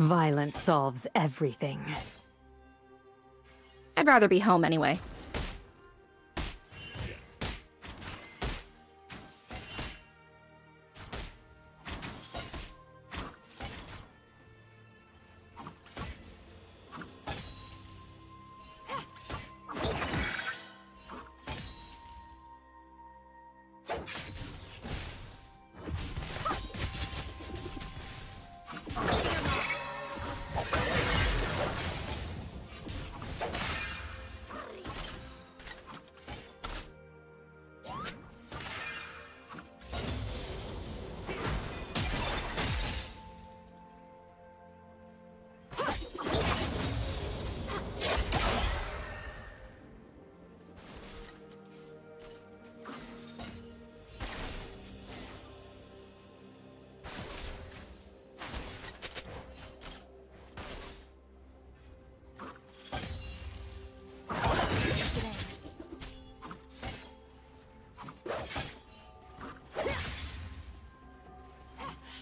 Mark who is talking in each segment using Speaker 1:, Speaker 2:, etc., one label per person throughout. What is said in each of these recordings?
Speaker 1: Violence solves everything.
Speaker 2: I'd rather be home anyway.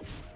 Speaker 3: you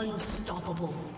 Speaker 3: Unstoppable.